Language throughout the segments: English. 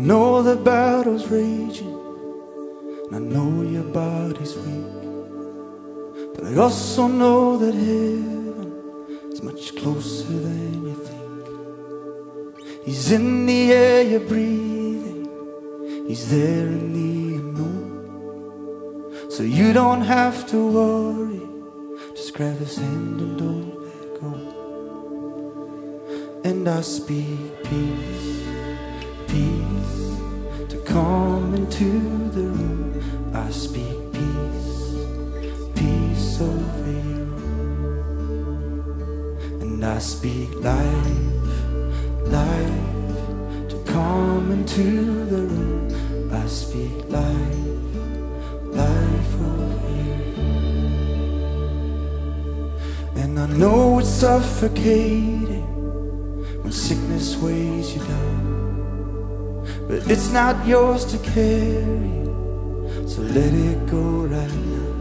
I know the battle's raging, and I know your body's weak. But I also know that heaven is much closer than you think. He's in the air you're breathing, He's there in the unknown. So you don't have to worry, just grab His hand and don't let go. And I speak peace, peace to come into the room. I speak peace, peace over you. And I speak life, life to come into the room. I speak life, life over you. And I know it's suffocating when sickness weighs you down. But it's not yours to carry, so let it go right now.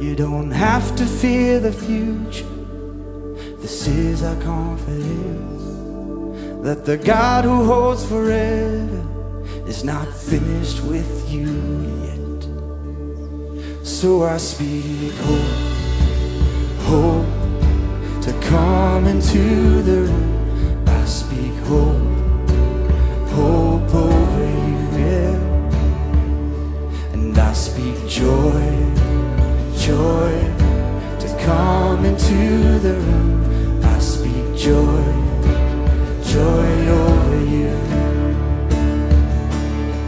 You don't have to fear the future. This is our confidence that the God who holds forever is not finished with you yet. So I speak hope, hope to come into the room. I speak hope, into the room. I speak joy, joy over you.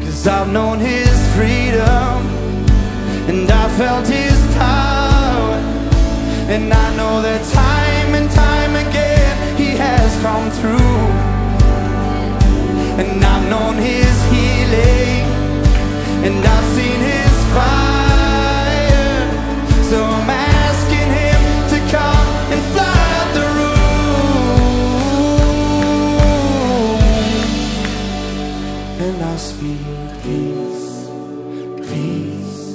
Cause I've known his freedom and I felt his power. And I know that time and time again he has come through. And I've known his healing Peace, peace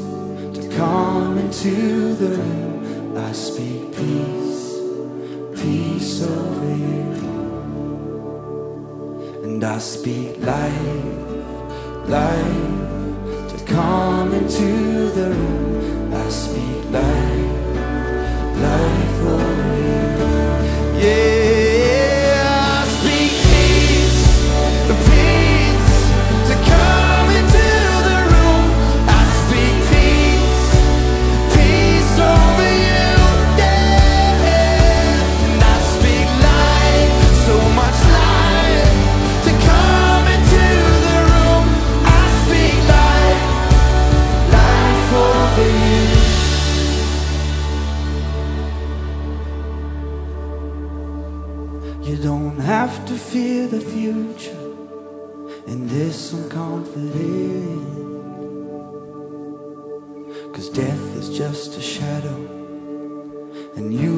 to come into the room. I speak peace, peace over you. And I speak life, life to come into the room. I speak life, life over you. Yeah, You don't have to fear the future, and this I'm confident. Cause death is just a shadow, and you